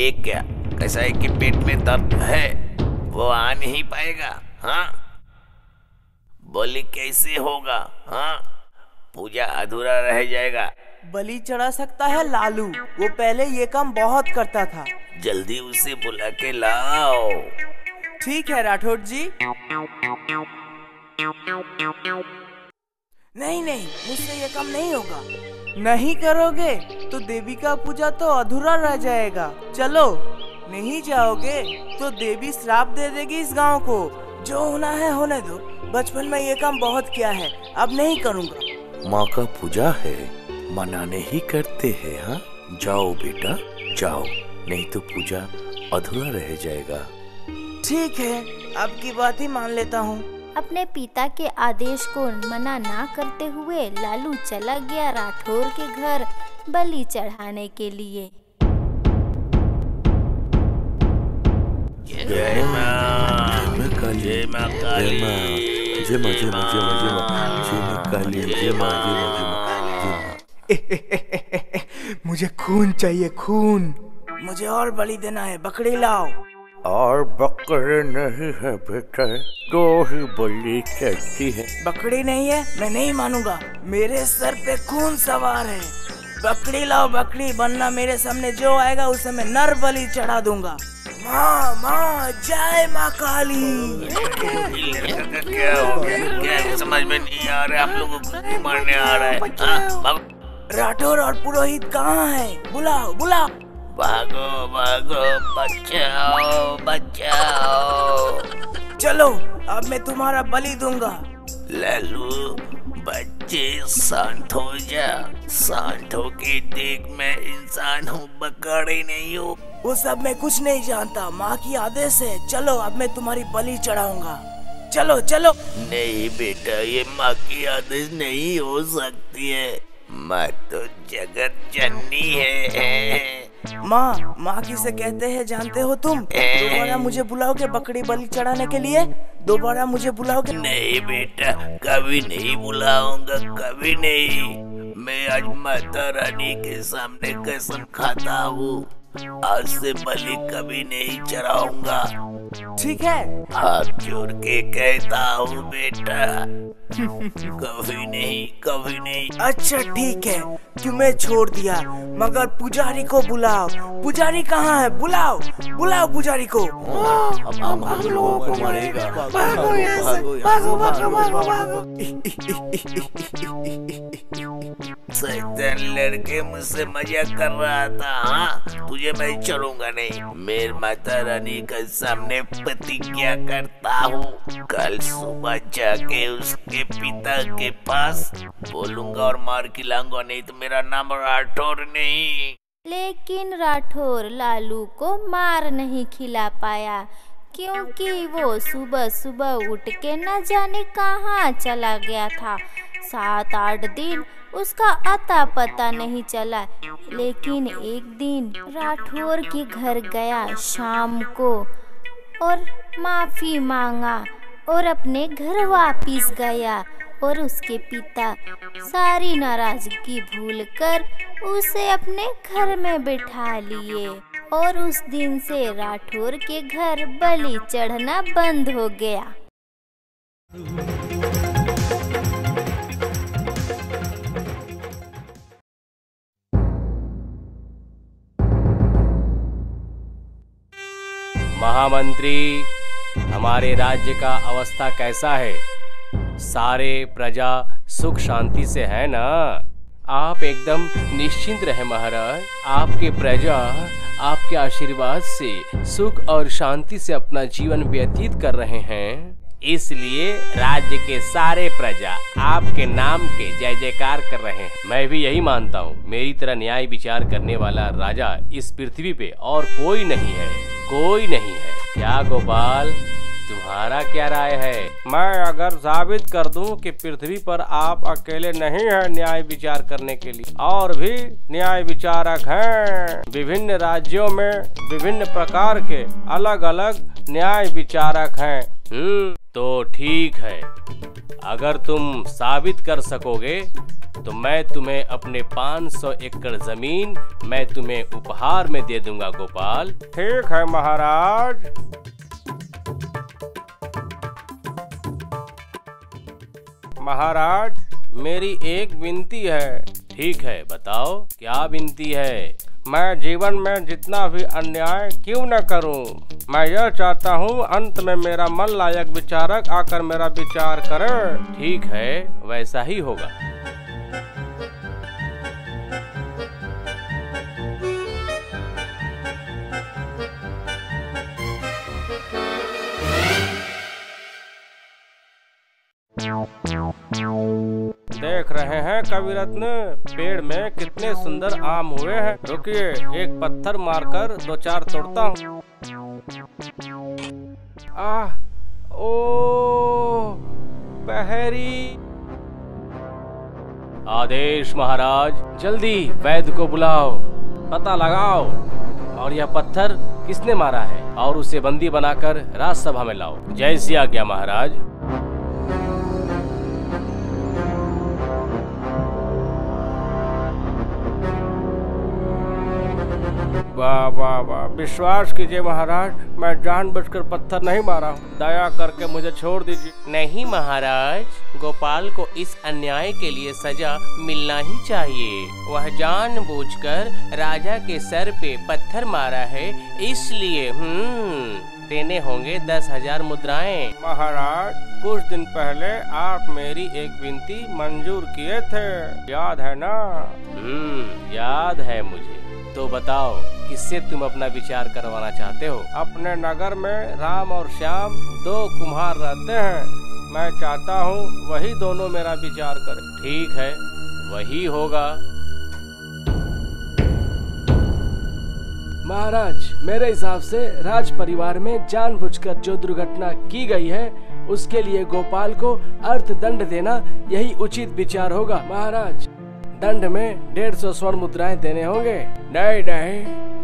एक क्या? ऐसा है कि पेट में दर्द है वो आ नहीं पाएगा हाँ? बोली कैसे होगा हाँ? पूजा अधूरा रह जाएगा। बलि चढ़ा सकता है लालू वो पहले ये काम बहुत करता था। जल्दी उसे बुला के लाओ। ठीक है राठौड़ जी। नहीं नहीं मुझसे ये काम नहीं होगा। नहीं करोगे तो देवी का पूजा तो अधूरा रह जाएगा। चलो नहीं जाओगे तो देवी श्राप दे देगी इस गाँव को। जो होना है होने दो। बचपन में ये काम बहुत किया है अब नहीं करूँगा। माँ का पूजा है मनाने ही करते हैं हाँ? जाओ बेटा जाओ नहीं तो पूजा अधूरा रह जाएगा। ठीक है आपकी बात ही मान लेता हूँ। अपने पिता के आदेश को मना ना करते हुए लालू चला गया राठौर के घर बलि चढ़ाने के लिए। जय माँ जय माँ काली। जय माँ जय माँ जय माँ जय माँ काली जय माँ जय माँ जय माँ। मुझे खून चाहिए खून। मुझे और बलि देना है बकरी लाओ। और बकरे नहीं है बेटा दो ही बलि चढ़ती है। बकरी नहीं है? मैं नहीं मानूँगा। मेरे सर पे खून सवार है। बकरी लाओ बकरी बनना मेरे सामने जो आएगा उसे मैं नर बलि चढ़ा दूँगा। माँ माँ जय माँ काली। क्या हो गया? समझ में नहीं आ रहा आप लोगों को मारने आ रहा है हाँ, राठौर और पुरोहित कहाँ है? बुलाओ बुलाओ। भागो भागो बचाओ बचाओ। चलो अब मैं तुम्हारा बलि दूँगा। लालू बच्चे शांत हो जा। शांत हो के देख मैं इंसान हूँ बकरी नहीं हूँ। वो सब मैं कुछ नहीं जानता। माँ की आदेश है। चलो अब मैं तुम्हारी बलि चढ़ाऊँगा। चलो चलो। नहीं बेटा ये माँ की आदेश नहीं हो सकती है। माँ तो जगत जननी है। माँ माँ किसे कहते हैं, जानते हो तुम? दोबारा मुझे बुलाओगे बकरी बलि चढ़ाने के लिए? दोबारा मुझे बुलाओगे? नहीं बेटा, कभी नहीं बुलाऊँगा, कभी नहीं। मैं आज माता रानी के सामने कसम खाता हूँ। आज से बलि कभी नहीं चराऊँगा। ठीक है। हाथ जोड़ के कहता हूँ बेटा। कभी नहीं कभी नहीं। अच्छा ठीक है। तुम्हें छोड़ दिया मगर पुजारी को बुलाओ। पुजारी कहाँ है? बुलाओ बुलाओ पुजारी को। हम हम लोगों को मरेगा भागो भागो भागो भागो भागो। शैतान लड़के मुझसे मज़ाक कर रहा था हाँ? तुझे मैं चलूँगा नहीं। मेरे माता रानी के सामने प्रतिज्ञा करता हूँ। कल सुबह जाके उसके पिता के पास बोलूँगा और मार खिलाऊँगा, नहीं तो मेरा नाम राठौर नहीं। लेकिन राठौर लालू को मार नहीं खिला पाया, क्योंकि वो सुबह सुबह उठ के न जाने कहाँ चला गया था। सात आठ दिन उसका अता पता नहीं चला। लेकिन एक दिन राठौर के घर गया शाम को और माफ़ी मांगा और अपने घर वापिस गया और उसके पिता सारी नाराज़गी भूल कर उसे अपने घर में बिठा लिए। और उस दिन से राठौर के घर बलि चढ़ना बंद हो गया। महामंत्री, हमारे राज्य का अवस्था कैसा है? सारे प्रजा सुख शांति से है ना? आप एकदम निश्चिंत रहे महाराज। आपके प्रजा आपके आशीर्वाद से सुख और शांति से अपना जीवन व्यतीत कर रहे हैं। इसलिए राज्य के सारे प्रजा आपके नाम के जय जयकार कर रहे हैं। मैं भी यही मानता हूँ। मेरी तरह न्याय विचार करने वाला राजा इस पृथ्वी पे और कोई नहीं है। कोई नहीं है। क्या गोपाल, तुम्हारा क्या राय है? मैं अगर साबित कर दूँ कि पृथ्वी पर आप अकेले नहीं हैं न्याय विचार करने के लिए, और भी न्याय विचारक हैं, विभिन्न राज्यों में विभिन्न प्रकार के अलग अलग न्याय विचारक हैं। हम्म। तो ठीक है। अगर तुम साबित कर सकोगे तो मैं तुम्हें अपने 500 एकड़ ज़मीन मैं तुम्हें उपहार में दे दूँगा गोपाल। ठीक है महाराज। महाराज मेरी एक विनती है। ठीक है बताओ क्या विनती है? मैं जीवन में जितना भी अन्याय क्यों न करूँ? मैं यह चाहता हूँ, अंत में मेरा मन लायक विचारक आकर मेरा विचार करे। ठीक है, वैसा ही होगा। देख रहे हैं कवि रत्न पेड़ में कितने सुंदर आम हुए हैं। रुकिए, एक पत्थर मारकर दो चार तोड़ता हूँ। आह, ओ बहरी आदेश महाराज, जल्दी वैद्य को बुलाओ। पता लगाओ, और यह पत्थर किसने मारा है? और उसे बंदी बनाकर राजसभा में लाओ। जय श्री आज्ञा महाराज। वाह वाह वाह। विश्वास कीजिए महाराज मैं जानबूझकर पत्थर नहीं मारा हूँ। दया करके मुझे छोड़ दीजिए। नहीं महाराज गोपाल को इस अन्याय के लिए सजा मिलना ही चाहिए। वह जानबूझकर राजा के सर पे पत्थर मारा है इसलिए हम्म देने होंगे दस हज़ार मुद्राएँ। महाराज कुछ दिन पहले आप मेरी एक विनती मंजूर किए थे। याद है ना? हम्म याद है मुझे। तो बताओ किससे तुम अपना विचार करवाना चाहते हो? अपने नगर में राम और श्याम दो कुम्हार रहते हैं। मैं चाहता हूँ वही दोनों मेरा विचार करें। ठीक है वही होगा। महाराज मेरे हिसाब से राज परिवार में जानबूझकर जो दुर्घटना की गई है उसके लिए गोपाल को अर्थ दंड देना यही उचित विचार होगा। महाराज दंड में डेढ़ सौ स्वर्ण मुद्राएँ देने होंगे। नहीं नहीं।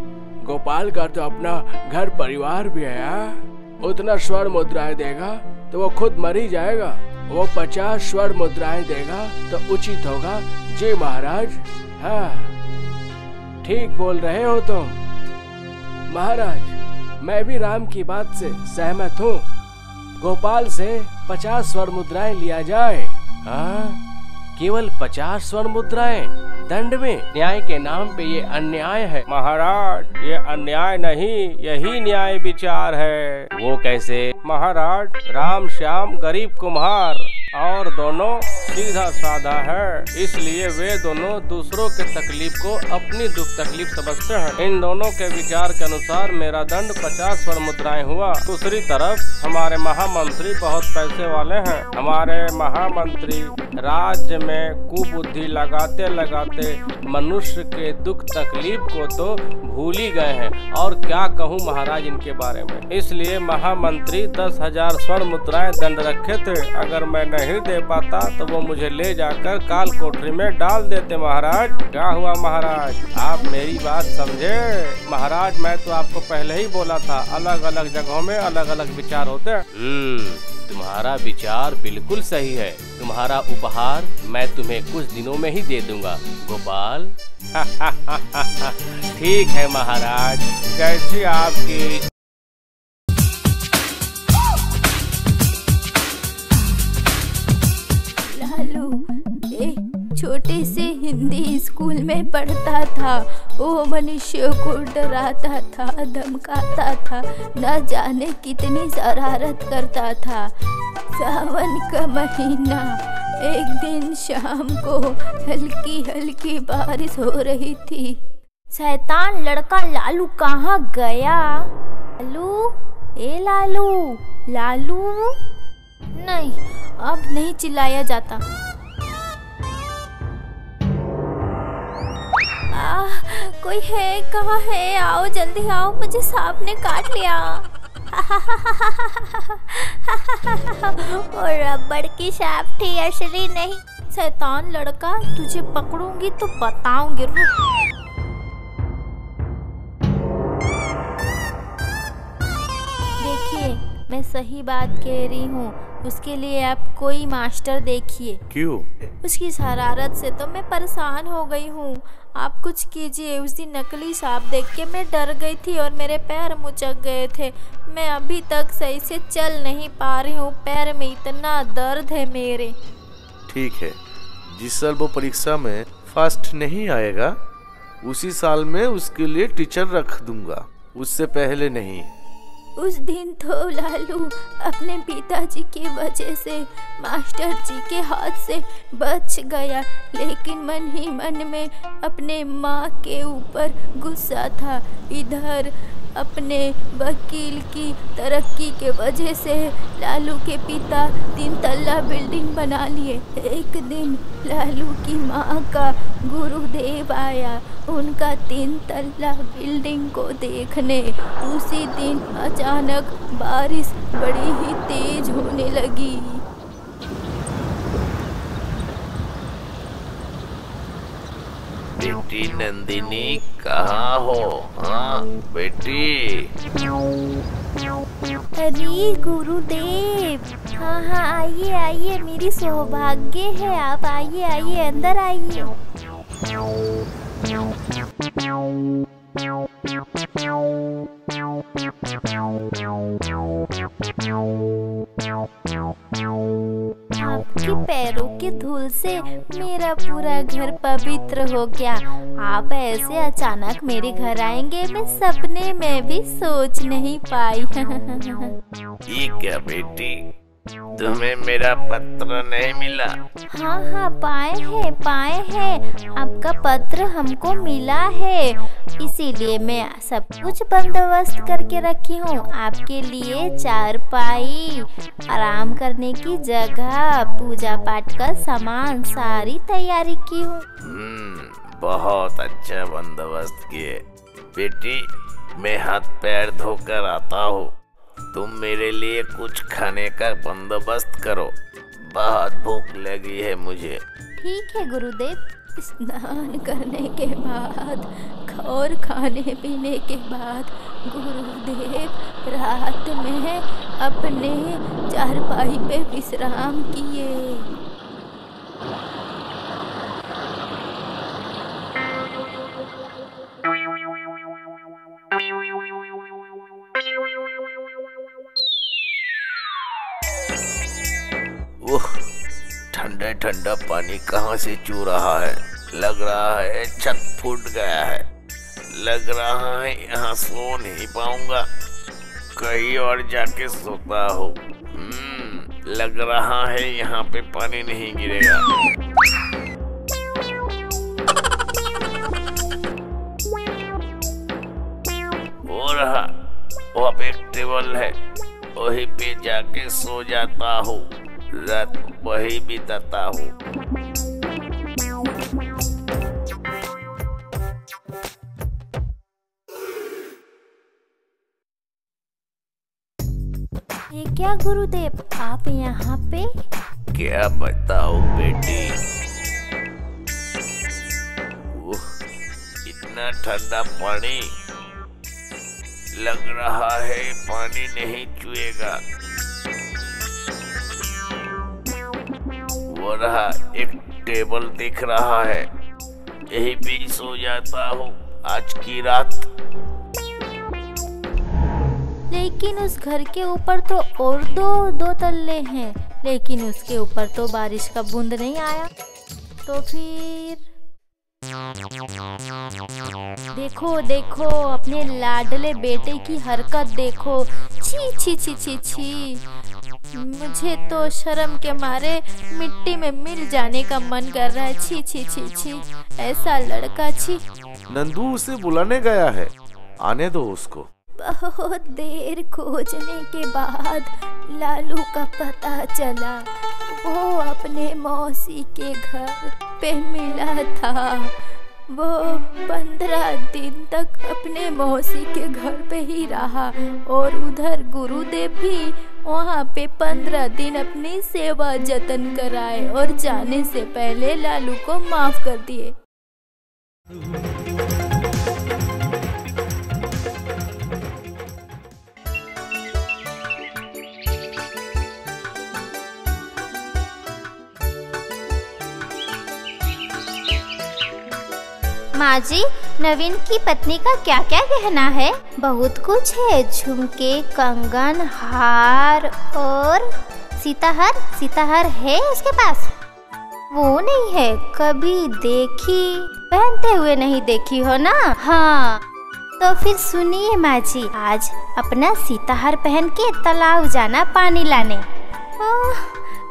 गोपाल का तो अपना घर परिवार भी है हाँ? उतना स्वर्ण मुद्राएँ देगा तो वो खुद मर ही जाएगा। वो पचास स्वर्ण मुद्राएँ देगा तो उचित होगा। जी महाराज हाँ। ठीक बोल रहे हो तुम। महाराज, मैं भी राम की बात से सहमत हूँ। गोपाल से पचास स्वर्ण मुद्राएँ लिया जाए हाँ? केवल पचास स्वर्ण मुद्राएँ? दंड में न्याय के नाम पे ये अन्याय है। महाराज, ये अन्याय नहीं, यही न्याय विचार है। वो कैसे? महाराज, राम श्याम गरीब कुम्हार। और दोनों सीधा साधा है। इसलिए वे दोनों दूसरों के तकलीफ़ को अपनी दुख तकलीफ़ समझते हैं। इन दोनों के विचार के अनुसार मेरा दंड पचास स्वर्ण मुद्राएँ हुआ। दूसरी तरफ़ हमारे महामंत्री बहुत पैसे वाले हैं। हमारे महामंत्री राज्य में कुबुद्धि लगाते लगाते मनुष्य के दुख तकलीफ़ को तो भूल ही गए हैं। और क्या कहूँ महाराज इनके बारे में? इसलिए महामंत्री दस हज़ार स्वर्ण मुद्राएँ दंड रखे थे। अगर मैं नहीं दे पाता तो वो मुझे ले जाकर काल कोठरी में डाल देते महाराज। क्या हुआ महाराज? आप मेरी बात समझे? महाराज मैं तो आपको पहले ही बोला था अलग अलग जगहों में अलग अलग विचार होते हैं। तुम्हारा विचार बिल्कुल सही है। तुम्हारा उपहार मैं तुम्हें कुछ दिनों में ही दे दूँगा। गोपाल। ठीक है महाराज कैसी आपकी स्कूल में पढ़ता था। वो मनुष्य को डराता था, धमकाता था, न जाने कितनी शरारत करता था। सावन का महीना, एक दिन शाम को हल्की हल्की बारिश हो रही थी। शैतान लड़का लालू कहाँ गया? लालू? ए लालू? लालू? नहीं, अब नहीं चिल्लाया जाता। कोई है, कहाँ है? आओ, जल्दी आओ, मुझे सांप ने काट लिया। और रबड़ की सांप थी, असली नहीं। शैतान लड़का, तुझे पकड़ूँगी तो बताऊँगी, रुक। मैं सही बात कह रही हूँ। उसके लिए आप कोई मास्टर देखिए। क्यों? उसकी शरारत से तो मैं परेशान हो गई हूँ। आप कुछ कीजिए। उस दिन नकली सांप देख के मैं डर गई थी और मेरे पैर मुचक गए थे। मैं अभी तक सही से चल नहीं पा रही हूँ। पैर में इतना दर्द है मेरे। ठीक है। जिस साल वो परीक्षा में फ़र्स्ट नहीं आएगा उसी साल में उसके लिए टीचर रख दूँगा। उससे पहले नहीं। उस दिन तो लालू अपने पिताजी की वजह से मास्टर जी के हाथ से बच गया, लेकिन मन ही मन में अपने माँ के ऊपर गुस्सा था। इधर अपने वकील की तरक्की के वजह से लालू के पिता तीन तल्ला बिल्डिंग बना लिए। एक दिन लालू की माँ का गुरुदेव आया, उनका तीन तल्ला बिल्डिंग को देखने। उसी दिन अचानक बारिश बड़ी ही तेज होने लगी। बेटी नंदिनी कहाँ हो? हाँ बेटी। अरे गुरुदेव। हाँ हाँ आइए आइए मेरी सौभाग्य है। आप आइए आइए अंदर आइए। आपके पैरों के धूल से मेरा पूरा घर पवित्र हो गया। आप ऐसे अचानक मेरे घर आएँगे, मैं सपने में भी सोच नहीं पाई। ये क्या बेटी। तुम्हें मेरा पत्र नहीं मिला। हाँ हाँ पाए हैं पाए हैं। आपका पत्र हमको मिला है। इसीलिए मैं सब कुछ बंदोबस्त करके रखी हूँ। आपके लिए चार पाई आराम करने की जगह पूजा पाठ का सामान सारी तैयारी की हूँ। हम्म बहुत अच्छा बंदोबस्त किए। बेटी मैं हाथ पैर धोकर आता हूँ। तुम मेरे लिए कुछ खाने का बंदोबस्त करो। बहुत भूख लगी है मुझे। ठीक है, गुरुदेव। स्नान करने के बाद, और खाने पीने के बाद, गुरुदेव, रात में अपने चारपाई पे विश्राम किए। ठंडा पानी कहाँ से चू रहा है? लग रहा है छत फूट गया है। लग रहा है यहाँ सो नहीं पाऊँगा। कहीं और जाके सोता हूँ। हम्म लग रहा है यहाँ पे पानी नहीं गिरेगा। हो रहा वहाँ एक टेबल है। वहीं पे जाके सो जाता हूँ। रात वही बिताता हूँ। ये क्या गुरुदेव आप यहाँ पे? क्या बताओ बेटी? इतना ठंडा पानी लग रहा है पानी नहीं चुएगा। वो रहा एक टेबल दिख रहा है। यही भी सो जाता हूँ आज की रात। लेकिन उस घर के ऊपर तो और दो दो तल्ले हैं। लेकिन उसके ऊपर तो बारिश का बूंद नहीं आया। तो फिर? देखो देखो, अपने लाडले बेटे की हरकत देखो। छी छी छी छी छी। मुझे तो शर्म के मारे मिट्टी में मिल जाने का मन कर रहा है। छी छी छी छी ऐसा लड़का छी। नंदू उसे बुलाने गया है। आने दो उसको। बहुत देर खोजने के बाद लालू का पता चला। वो अपने मौसी के घर पे मिला था। वो पंद्रह दिन तक अपने मौसी के घर पे ही रहा और उधर गुरुदेव भी वहाँ पे पंद्रह दिन अपनी सेवा जतन कराए और जाने से पहले लालू को माफ़ कर दिए। माँ जी नवीन की पत्नी का क्या क्या गहना है? बहुत कुछ है झुमके कंगन हार और सीताहार सीताहार है उसके पास? वो नहीं है कभी देखी? पहनते हुए नहीं देखी हो ना? हाँ। तो फिर सुनिए माँ जी आज अपना सीताहार पहन के तालाब जाना पानी लाने। आह,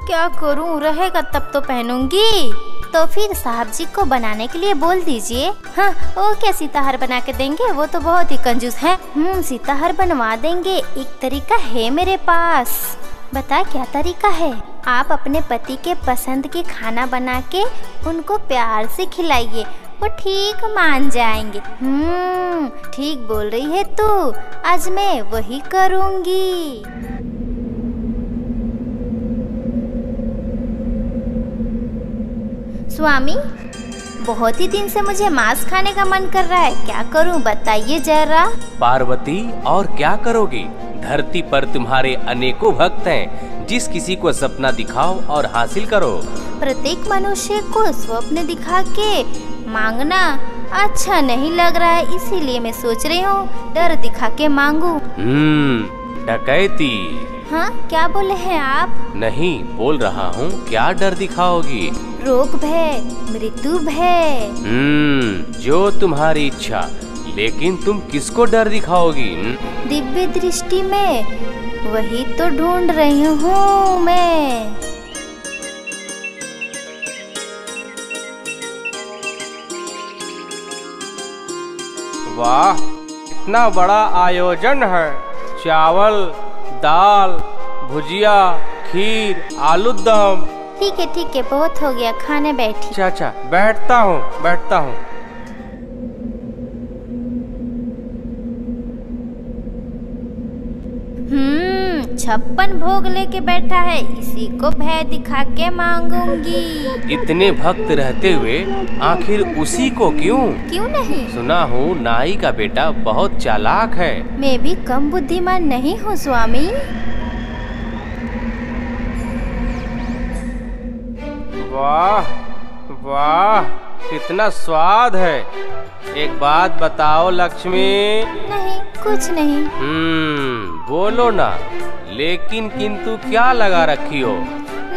क्या करूँ? रहेगा तब तो पहनूँगी। तो फिर साहब जी को बनाने के लिए बोल दीजिए। हाँ वो क्या सीताहार बना के देंगे, वो तो बहुत ही कंजूस है। हम्म सीताहार बनवा देंगे। एक तरीका है मेरे पास। बता क्या तरीका है? आप अपने पति के पसंद की खाना बना के उनको प्यार से खिलाइए, वो ठीक मान जाएँगे। हम्म ठीक बोल रही है तू। आज मैं वही करूँगी। स्वामी बहुत ही दिन से मुझे मांस खाने का मन कर रहा है। क्या करूँ? बताइए जरा। पार्वती और क्या करोगी? धरती पर तुम्हारे अनेकों भक्त हैं जिस किसी को सपना दिखाओ और हासिल करो। प्रत्येक मनुष्य को स्वप्न दिखा के मांगना अच्छा नहीं लग रहा है इसीलिए मैं सोच रही हूँ डर दिखा के मांगू। हम्म डकैती। हाँ क्या बोले हैं आप? नहीं बोल रहा हूँ क्या डर दिखाओगी? रोग भय मृत्यु भय। हम्म जो तुम्हारी इच्छा लेकिन तुम किसको डर दिखाओगी? हम्म? दिव्य दृष्टि में वही तो ढूंढ रही हूँ मैं। वाह इतना बड़ा आयोजन है। चावल दाल भुजिया खीर आलू दम ठीक है ठीक है बहुत हो गया खाने बैठी। अच्छा अच्छा बैठता हूँ बैठता हूँ। हम्म छप्पन भोग लेके बैठा है इसी को भय दिखा के मांगूँगी। इतने भक्त रहते हुए आखिर उसी को क्यों? क्यों नहीं? सुना हूँ नाई का बेटा बहुत चालाक है। मैं भी कम बुद्धिमान नहीं हूँ स्वामी। वाह वाह कितना स्वाद है। एक बात बताओ लक्ष्मी। नहीं कुछ नहीं। हम्म बोलो ना लेकिन किंतु क्या लगा रखी हो?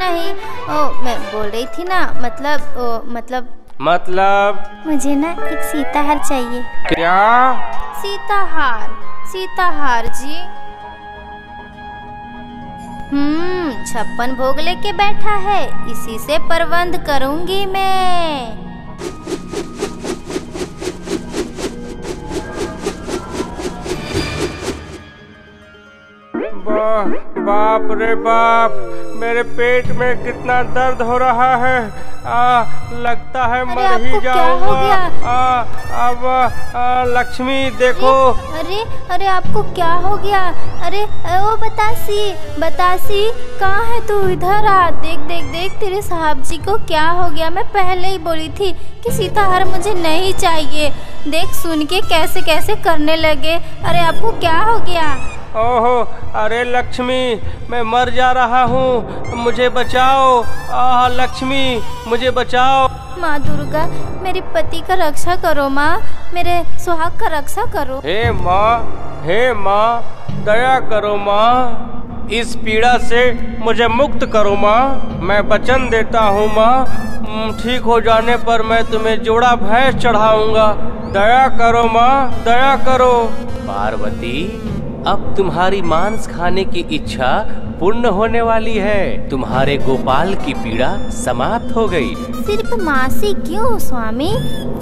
नहीं ओ मैं बोल रही थी ना मतलब ओ मतलब मतलब? मुझे ना एक सीताहार चाहिए। क्या? सीताहार सीताहार जी। हम्म छप्पन भोग लेके बैठा है। इसी से प्रबंध करूँगी मैं। बाप रे बाप मेरे पेट में कितना दर्द हो रहा है। आ लगता है मर ही जाऊँगा। आ अब लक्ष्मी देखो। अरे अरे आपको क्या हो गया? अरे ओ बतासी बतासी कहाँ है तू इधर आ? देख देख देख तेरे साहब जी को क्या हो गया? मैं पहले ही बोली थी कि सीताहार मुझे नहीं चाहिए। देख सुन के कैसे कैसे करने लगे। अरे आपको क्या हो गया? ओहो अरे लक्ष्मी मैं मर जा रहा हूँ मुझे बचाओ। आ लक्ष्मी मुझे बचाओ। माँ दुर्गा मेरे पति का रक्षा करो माँ मेरे सुहाग का रक्षा करो। हे माँ हे माँ दया करो माँ इस पीड़ा से मुझे मुक्त करो माँ मैं वचन देता हूँ माँ ठीक हो जाने पर मैं तुम्हें जोड़ा भैंस चढ़ाऊँगा। दया करो माँ दया करो। पार्वती अब तुम्हारी मांस खाने की इच्छा पूर्ण होने वाली है। तुम्हारे गोपाल की पीड़ा समाप्त हो गई। सिर्फ़ मासी क्यों स्वामी?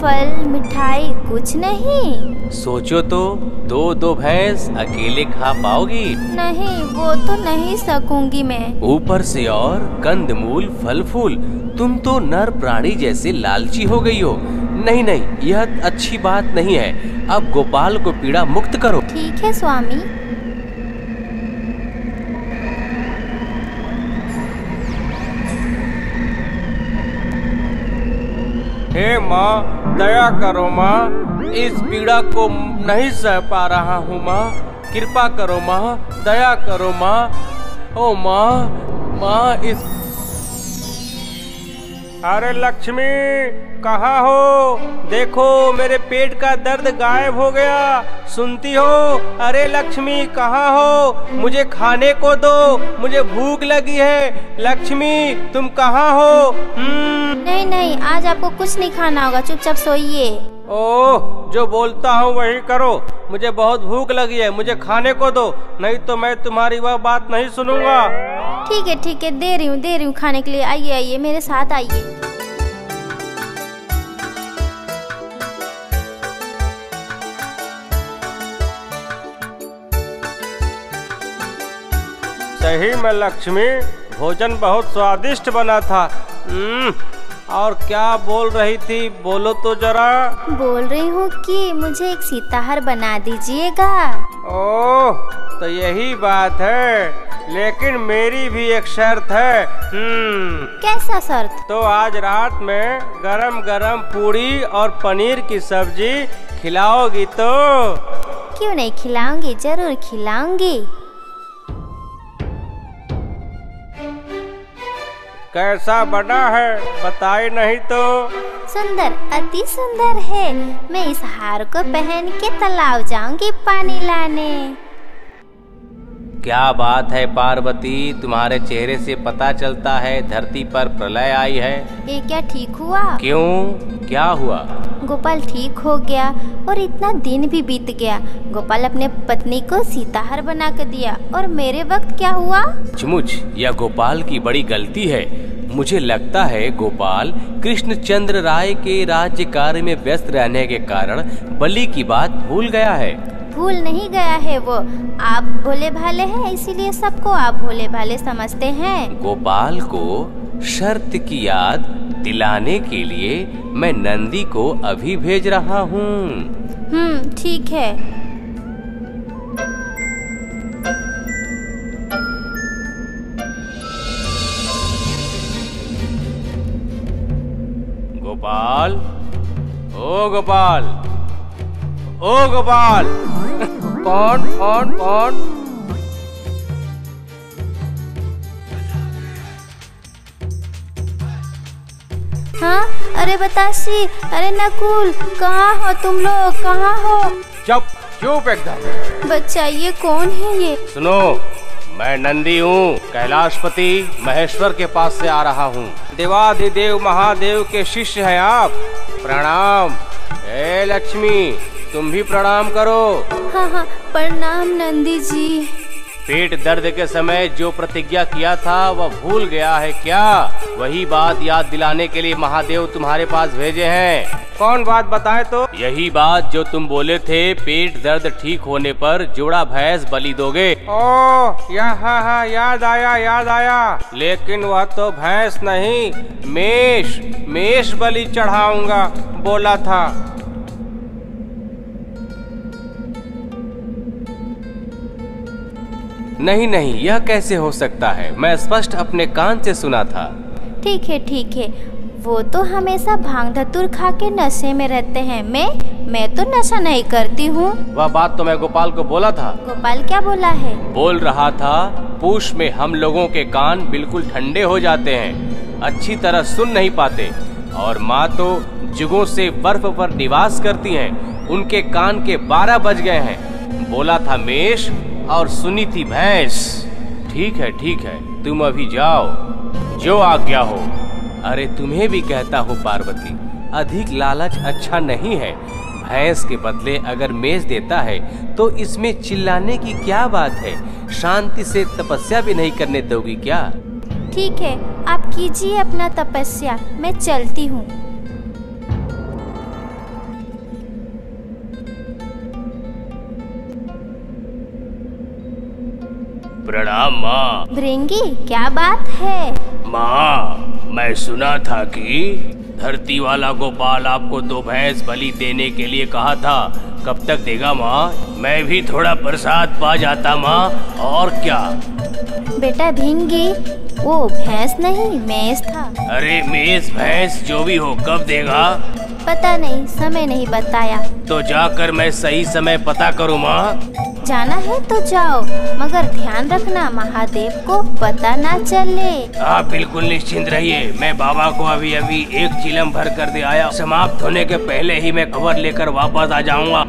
फल मिठाई कुछ नहीं। सोचो तो दो दो भैंस अकेले खा पाओगी। नहीं वो तो नहीं सकूँगी मैं। ऊपर से और कंदमूल फल फूल तुम तो नर प्राणी जैसे लालची हो गई हो। नहीं नहीं यह अच्छी बात नहीं है। अब गोपाल को पीड़ा मुक्त करो। ठीक है स्वामी। हे माँ दया करो माँ। इस पीड़ा को नहीं सह पा रहा हूँ माँ। कृपा करो माँ दया करो माँ। ओ माँ माँ इस अरे लक्ष्मी, कहा हो? देखो, मेरे पेट का दर्द गायब हो गया। सुनती हो? अरे लक्ष्मी, कहा हो? मुझे खाने को दो, मुझे भूख लगी है। लक्ष्मी, तुम कहाँ हो? हम्म। नहीं नहीं, आज आपको कुछ नहीं खाना होगा, चुपचाप सोइए। ओह जो बोलता हूँ वही करो। मुझे बहुत भूख लगी है मुझे खाने को दो नहीं तो मैं तुम्हारी वह बात नहीं सुनूँगा। ठीक है ठीक है दे रही हूँ दे रही हूँ खाने के लिए। आइए आइए मेरे साथ आइए। सही में लक्ष्मी भोजन बहुत स्वादिष्ट बना था। हम्म, और क्या बोल रही थी? बोलो तो जरा। बोल रही हूँ कि मुझे एक सीताहार बना दीजिएगा। ओह तो यही बात है। लेकिन मेरी भी एक शर्त है। हम्म। कैसा शर्त? तो आज रात में गरम गरम पूरी और पनीर की सब्ज़ी खिलाओगी तो? क्यों नहीं खिलाऊँगी? ज़रूर खिलाऊँगी। कैसा बना है, बताए नहीं तो। सुंदर, अति सुंदर है। मैं इस हार को पहन के तालाब जाऊँगी पानी लाने। क्या बात है पार्वती? तुम्हारे चेहरे से पता चलता है धरती पर प्रलय आई है। ये क्या ठीक हुआ? क्यों? क्या हुआ? गोपाल ठीक हो गया और इतना दिन भी बीत गया। गोपाल अपने पत्नी को सीताहार बना कर दिया। और मेरे वक्त क्या हुआ? सचमुच यह गोपाल की बड़ी गलती है। मुझे लगता है गोपाल कृष्णचंद्र राय के राज्य कार्य में व्यस्त रहने के कारण बलि की बात भूल गया है। भूल नहीं गया है वो। आप भोले भाले हैं इसीलिए सबको आप भोले भाले समझते हैं। गोपाल को शर्त की याद दिलाने के लिए मैं नंदी को अभी भेज रहा हूँ। हम्म ठीक है। गोपाल ओ गोपाल ओ गोपाल। कौन कौन कौन हाँ? अरे बतासी अरे नकुल कहाँ हो तुम लोग? कहाँ हो? चुप चुप एकदम। बच्चा ये कौन है ये? सुनो मैं नंदी हूँ कैलाशपति महेश्वर के पास से आ रहा हूँ। देवाधिदेव महादेव के शिष्य हैं आप। प्रणाम। ए लक्ष्मी तुम भी प्रणाम करो। हाँ हाँ प्रणाम नंदी जी। पेट दर्द के समय जो प्रतिज्ञा किया था वह भूल गया है क्या? वही बात याद दिलाने के लिए महादेव तुम्हारे पास भेजे हैं। कौन बात बताए तो? यही बात जो तुम बोले थे पेट दर्द ठीक होने पर जोड़ा भैंस बलि दोगे। ओ या हाँ हाँ याद आया याद आया। लेकिन वह तो भैंस नहीं मेष मेष बलि चढ़ाऊँगा बोला था। नहीं नहीं यह कैसे हो सकता है? मैं स्पष्ट अपने कान से सुना था। ठीक है ठीक है। वो तो हमेशा भाँग धतुर खा के नशे में रहते हैं। मैं मैं तो नशा नहीं करती हूँ। वह बात तो मैं गोपाल को बोला था। गोपाल क्या बोला है? बोल रहा था पूछ में हम लोगों के कान बिल्कुल ठंडे हो जाते हैं। अच्छी तरह सुन नहीं पाते। और माँ तो जुगों से बर्फ़ पर निवास करती हैं। उनके कान के बारह बज गए हैं। बोला था मेष और सुनी थी भैंस। ठीक है ठीक है, तुम अभी जाओ। जो आज्ञा हो। अरे, तुम्हें भी कहता हूँ, पार्वती, अधिक लालच अच्छा नहीं है। भैंस के बदले अगर मेज देता है तो इसमें चिल्लाने की क्या बात है? शांति से तपस्या भी नहीं करने दोगी क्या? ठीक है, आप कीजिए अपना तपस्या, मैं चलती हूँ। प्रणाम माँ। भृंगी क्या बात है? माँ मैं सुना था कि धरती वाला गोपाल आपको दो भैंस बलि देने के लिए कहा था। कब तक देगा माँ? मैं भी थोड़ा प्रसाद पा जाता माँ और क्या? बेटा भिंगी वो भैंस नहीं मेष था। अरे मेज भैंस जो भी हो कब देगा? पता नहीं समय नहीं बताया। तो जाकर मैं सही समय पता करूँ माँ। जाना है तो जाओ मगर ध्यान रखना महादेव को पता ना चले। आप बिल्कुल निश्चिंत रहिए मैं बाबा को अभी अभी एक चिलम भर कर दे आया। समाप्त होने के पहले ही मैं खबर लेकर वापस आ जाऊँगा।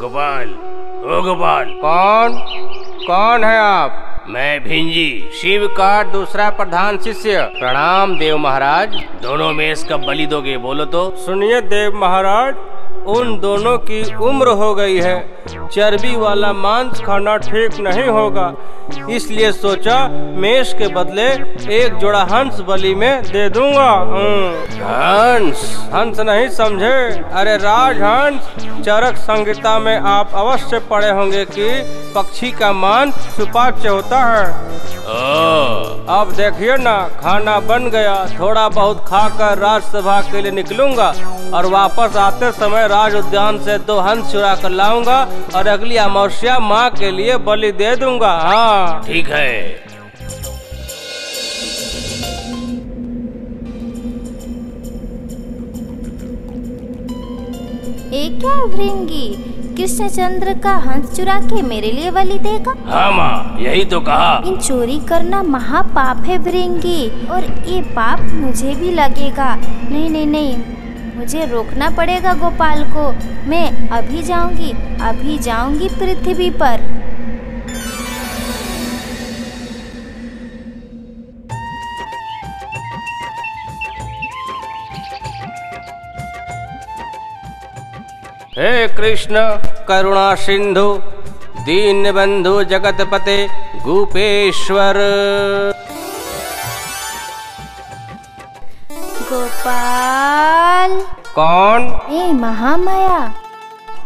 गोपाल ओ गोपाल। कौन? कौन है आप? मैं भिंजी शिव का दूसरा प्रधान शिष्य, प्रणाम देव महाराज। दोनों में इसका बलि दोगे, बोलो तो। सुनिए देव महाराज उन दोनों की उम्र हो गई है। चर्बी वाला मांस खाना ठीक नहीं होगा। इसलिए सोचा मेष के बदले एक जोड़ा हंस बलि में दे दूँगा। हम्म। हंस? हंस नहीं समझे। अरे राज हंस चरक संहिता में आप अवश्य पढ़े होंगे कि पक्षी का मांस सुपाच्य होता है। अब देखिए ना खाना बन गया थोड़ा बहुत खाकर राजसभा के लिए निकलूँगा और वापस आते समय राज उद्यान से दो हंस चुरा कर लाऊँगा और अगली अमावस्या माँ के लिए बलि दे दूँगा। हाँ। ठीक है। एक क्या भृंगी कृष्णचंद्र का हंस चुरा के मेरे लिए बलि देगा। हाँ माँ यही तो कहा। इन चोरी करना महापाप है भृंगी और ये पाप मुझे भी लगेगा। नहीं नहीं नहीं मुझे रोकना पड़ेगा गोपाल को। मैं अभी जाऊँगी अभी जाऊँगी पृथ्वी पर। हे कृष्ण करुणा सिंधु दीन बंधु जगत पते गोपेश्वर। गोपाल। कौन? हे महामाया।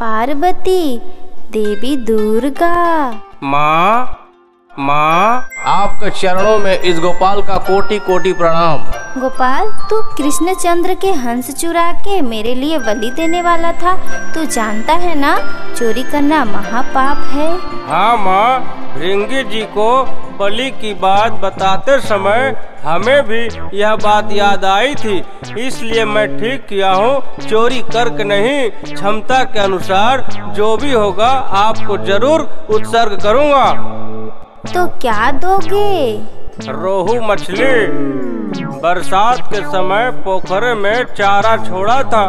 पार्वती देवी दुर्गा। माँ? माँ। आपके चरणों में इस गोपाल का कोटि कोटि प्रणाम। गोपाल तू कृष्ण चंद्र के हंस चुरा के मेरे लिए बलि देने वाला था। तू जानता है ना चोरी करना महापाप है। हाँ माँ भृंगी जी को बलि की बात बताते समय हमें भी यह बात याद आई थी। इसलिए मैं ठीक किया हूँ चोरी करके नहीं क्षमता के अनुसार जो भी होगा आपको ज़रूर उत्सर्ग करूँगा। तो क्या दोगे? रोहू मछली। बरसात के समय पोखरे में चारा छोड़ा था।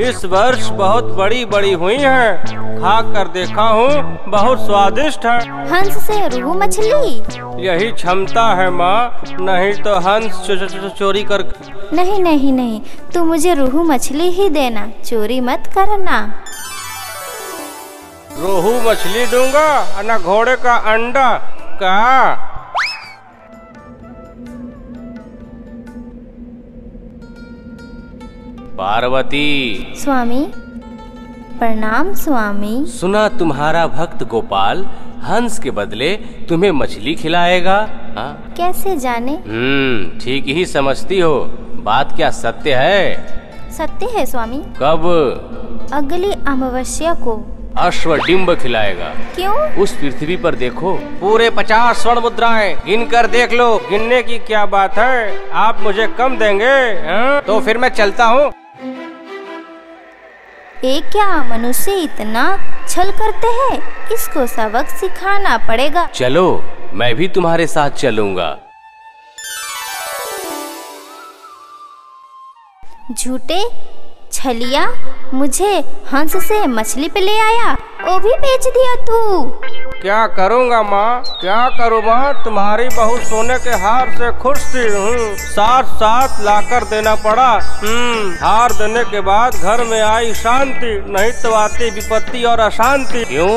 इस वर्ष बहुत बड़ी बड़ी हुई हैं। खा कर देखा हूँ बहुत स्वादिष्ट है। हंस से रोहू मछली? यही क्षमता है माँ नहीं तो हंस चो, चो, चो, चोरी कर नहीं नहीं नहीं तू मुझे रोहू मछली ही देना चोरी मत करना। रोहू मछली दूँगा और न घोड़े का अंडा। का पार्वती। स्वामी प्रणाम स्वामी। सुना तुम्हारा भक्त गोपाल हंस के बदले तुम्हें मछली खिलाएगा। हाँ? कैसे जाने? हम्म ठीक ही समझती हो। बात क्या सत्य है? सत्य है स्वामी। कब? अगली अमावस्या को। अश्वडिम्ब खिलाएगा। क्यों? उस पृथ्वी पर देखो पूरे पचास स्वर्ण मुद्राएँ। गिन कर देख लो गिनने की क्या बात है? आप मुझे कम देंगे हाँ? तो फिर मैं चलता हूँ। एक क्या मनुष्य इतना छल करते हैं? इसको सबक सिखाना पड़ेगा। चलो मैं भी तुम्हारे साथ चलूँगा। झूठे छलिया मुझे हंस से मछली पे ले आया वो भी बेच दिया तू। क्या करूँगा माँ? क्या करूँ माँ? तुम्हारी बहू सोने के हार से खुश थी। हूँ साथ साथ लाकर देना पड़ा। हम्म हार देने के बाद घर में आई शांति। नहीं तो आती विपत्ति और अशांति। क्यों?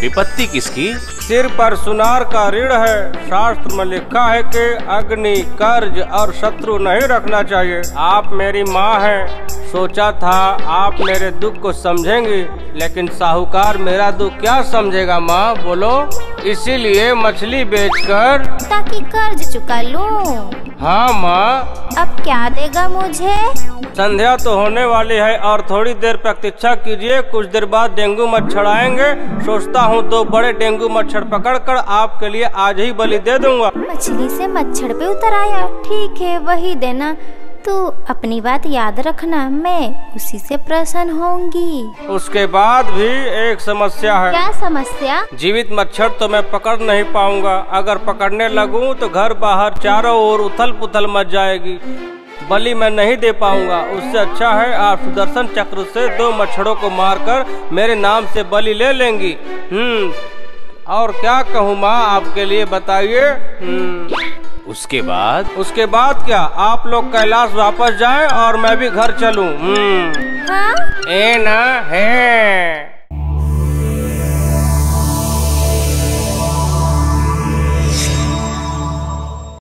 विपत्ति किसकी? सिर पर सुनार का ऋण है। शास्त्र में लिखा है कि अग्नि कर्ज और शत्रु नहीं रखना चाहिए। आप मेरी माँ हैं। सोचा था आप मेरे दुख को समझेंगे लेकिन साहूकार मेरा दुख क्या समझेगा माँ? बोलो। इसीलिए मछली बेचकर। ताकि कर्ज चुका लूँ। हाँ माँ। अब क्या देगा मुझे? संध्या तो होने वाली है और थोड़ी देर प्रतीक्षा कीजिए कुछ देर बाद डेंगू मच्छर आएँगे। सोचता हूँ दो बड़े डेंगू मच्छर पकड़कर आपके लिए आज ही बलि दे दूँगा। मछली से मच्छर पे उतर आया। ठीक है वही देना। तू अपनी बात याद रखना मैं उसी से प्रसन्न होंगी उसके बाद भी एक समस्या है। क्या समस्या? जीवित मच्छर तो मैं पकड़ नहीं पाऊँगा। अगर पकड़ने लगूं तो घर बाहर चारों ओर उथल पुथल मच जाएगी। बलि मैं नहीं दे पाऊँगा। उससे अच्छा है आप सुदर्शन चक्र से दो मच्छरों को मारकर मेरे नाम से बलि ले लेंगी। हम्म और क्या कहूँ माँ आपके लिए बताइए। हम्म। उसके बाद? उसके बाद क्या? आप लोग कैलाश वापस जाएँ और मैं भी घर चलूँ। हम्म। हाँ? ए ना है।